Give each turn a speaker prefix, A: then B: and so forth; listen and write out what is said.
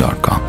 A: gmail.com.